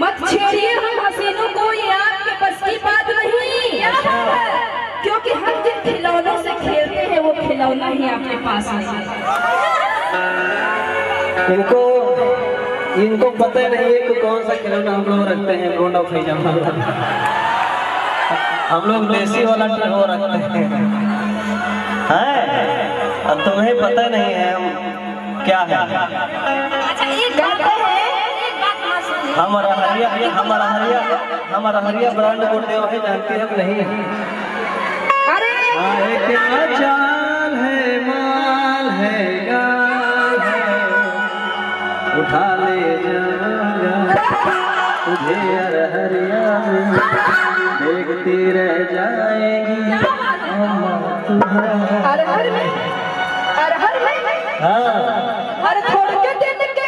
मत छेड़िए हम हसीनों को ये आपके बस की बात नहीं। क्योंकि हम जिन खिलौनों से खेलते हैं वो खिलौना ही आपके पास नहीं इनको इनको पता नहीं है कि कौन सा खिलौना हम लोग रखते हैं गोंडा फैजम वाला हम लोग देसी वाला वो रखते हैं। है? अब तुम्हें पता नहीं है हम क्या है। हमारा हरिया हमारा हरिया हमारा हरिया ब्रांड गुड़देव है जानती है कि नहीं अरे! के मचाल है माल है गाल है। उठा ले तुझे अरहरिया में देखती रह जाएगी। तुम्हारा अरहर में अरहर में। हाँ। हर थोड़ के दिन के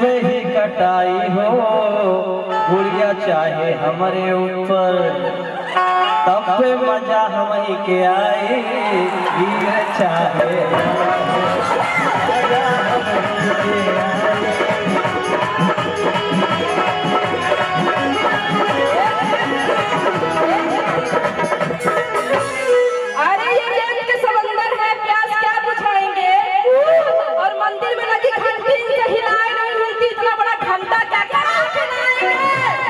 भी ही कटाई हो गुड़िया चाहे हमारे ऊपर। तब मज़ा हम ही के आए चाहे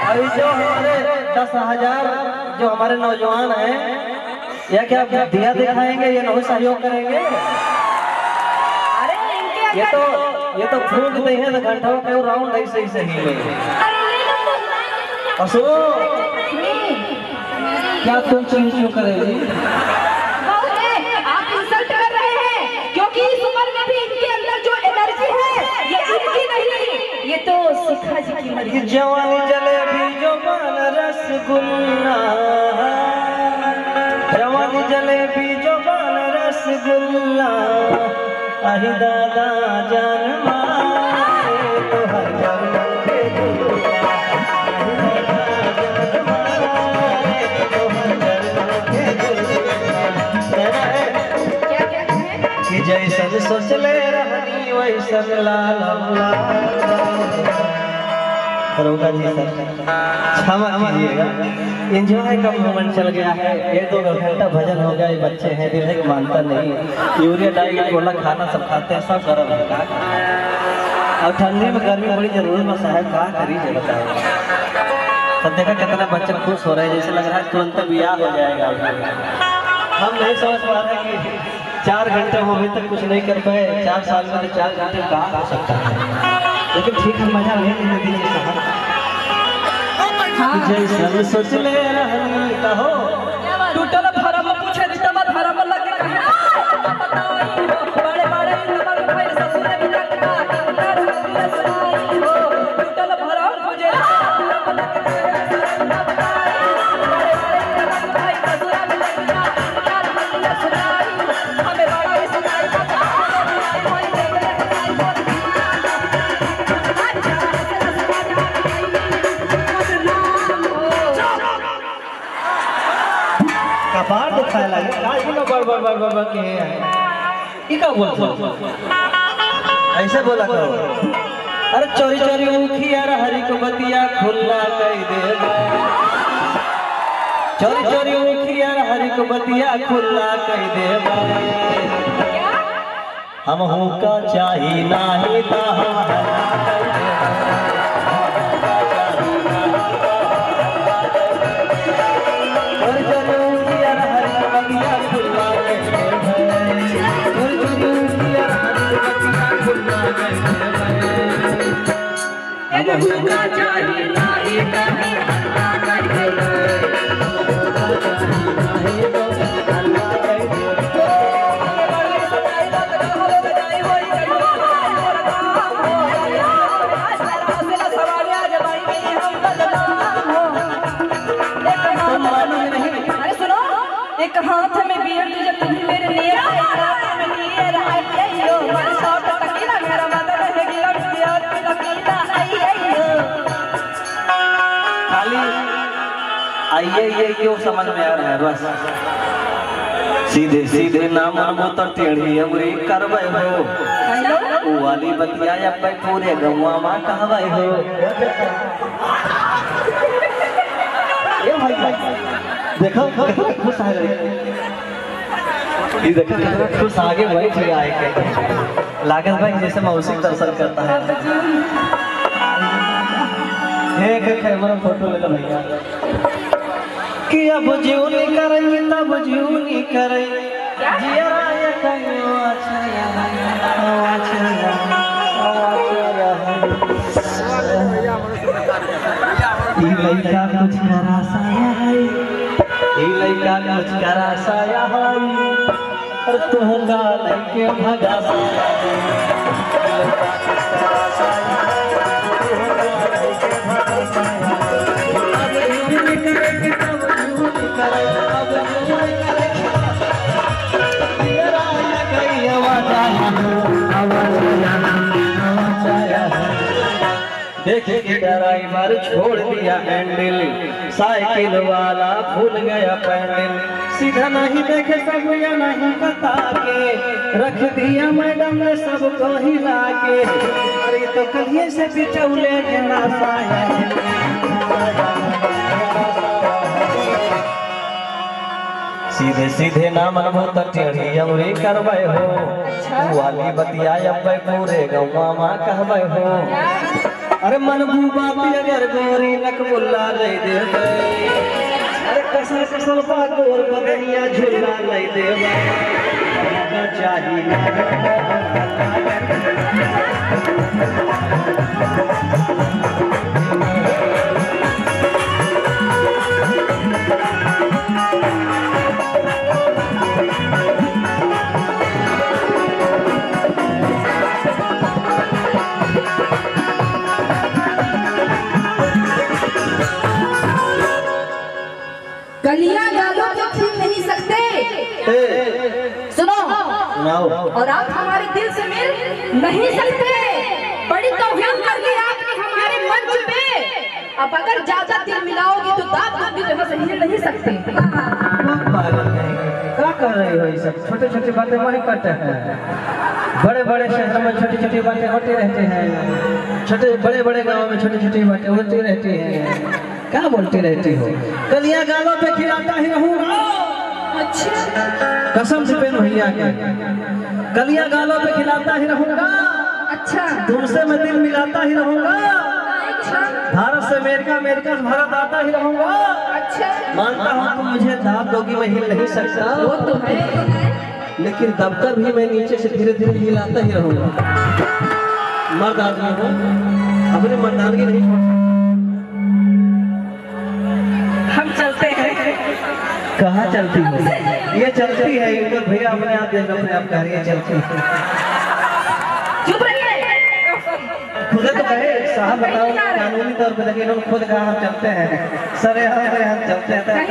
अभी जो हमारे दस हज़ार जो हमारे नौजवान हैं या क्या दिया दिखाएँगे या नहीं सहयोग करेंगे? अरे इनके ये तो ये तो फूक दे हैं तो घंटा के राउंड ऐसे ही सही में असो क्या? तुम चीज़ क्यों करेगी बहुत आप इंसल्ट कर रहे हैं क्योंकि इस उम्र में भी इनके अंदर जो एनर्जी है ये इनकी नहीं। ये तो शिखा जी की मर्ज़ी जवानी रसगुल्ला जवानी जलेबी जो बन रसगुल्ला। अहि दादा जान मारे। तो हर जैसन सोचले रहनी वैसन लाल रोका जी सर। क्षमा कीजिएगा एंजॉय का मोमेंट चल गया है। एक दो घंटा भजन हो गया, ये बच्चे हैं, दिल है मानता नहीं। यूरिया डाई गोला खाना सब खाते हैं, सब गर्म है और ठंडी में गर्मी बड़ी ज़रूरत में साहब का करी बताओ। तब देखा कितना बच्चे खुश हो रहे हैं, जैसे लग रहा है तुरंत ब्याह हो जाएगा। हम नहीं समझ पा रहे कि चार घंटे हम अभी तक कुछ नहीं कर पाए, चार साल में तो चार घंटे कहा हो सकता है? लेकिन ठीक है मज़ा ले लेने दीजिए साहब जैसन सोच ले रहनी कहो टूटल काय है, ऐसे बोला करो। अरे चोरी चोरी उखिया रे, हरी को बतिया खुला कई दे चोरी चोरी उखिया रे, हरी को बतिया खुला कई दे हम हूँ का चाही नाही एक हाथ में बियर्ड जब तुम मेरे नियर है। ये क्यों समझ में आ रहा है? बस। सीधे सीधे नाम मोतर टेढ़ी हमरे करबे हो। वाली बतिया या पे पूरे गवा माँ कहबे हो। ए भाई भाई। देखो, खुश आ गए। ये देखो खुश आगे लागत भाई, जैसे मौसी दर्शन करता है। हे के कैमरा फ़ोटो ले लो भैया। कि अब जीवनी करई तब जीवनी करई जियरा ये कहियो अच्छा ई लइका कुछ करा साया है। ई लइका कुछ करा साया हम और तू गाल के भगा देखे कि ड्राइवर छोड़ दिया हैंडल। साइकिल वाला भूल गया पैंडल सीधा नहीं देखे सब या नहीं बता के। रख दिया मैडम ने सबको हिला के। अरे तो कलिए से बिचौले के नासाया सीधे सीधे ना मनबो तो टेढ़ी अमरी करबै हो। वाली बतिया अबै पूरे गौवा माँ कहबै हो। अरे मनबू बापी अगर गोरी नकबुल्ला ले दे अरे कसर कसर बा गोर बदनिया झुल्ला ले देबै चाही गलियाँ सुनो। सुनाओ। और आप हमारे दिल से मिल नहीं सकते। बड़ी तौहीन कर दी आपने हमारे मंच पे अब अगर ज़्यादा दिल मिलाओगे तो दांत दूध भी जगह से हिल नहीं सकते। क्या कर रही हो ये सब? छोटे छोटे बातें वही करते हैं। बड़े बड़े शहरों में छोटी छोटी बातें होती रहती हैं। छोटे बड़े बड़े गाँव में छोटी छोटी बातें होती रहती हैं। क्या बोलती रहती हो? कलिया गालों पे खिलाता ही रहूँगा। कसम से पेन भैया के कलिया गालों पे खिलाता ही रहूँगा। अच्छा। तुमसे मैं दिल मिलाता ही रहूँगा। अच्छा। भारत से अमेरिका अमेरिका से भारत आता ही रहूँगा। अच्छा। मानता हूँ तुम मुझे दाब दोगी मैं हिल नहीं सकता। वो तो है। लेकिन दबकर भी मैं नीचे से धीरे धीरे हिलाता ही रहूँगा। मर्द आदमी हूँ अपने मर्दानगी नहीं छोड़ हम कहाँ चलती है? ये चलती है इनको भैया अपने आप देख अपने आप कह रही है चलती है। चुप रहिए। खुद तो कहे साहब बताओ कानूनी तौर पे लेकिन उन्होंने खुद कहा हम चलते हैं? सर हम हम चलते हैं तो? हैं?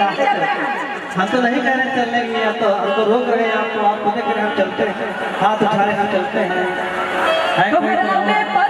हम तो नहीं कह रहे चलने के लिए आप तो रोक रहे हैं आप तो आप खुद कह रहे हम चलते हैं। हाथ उठा रहे हम चलते हैं। है में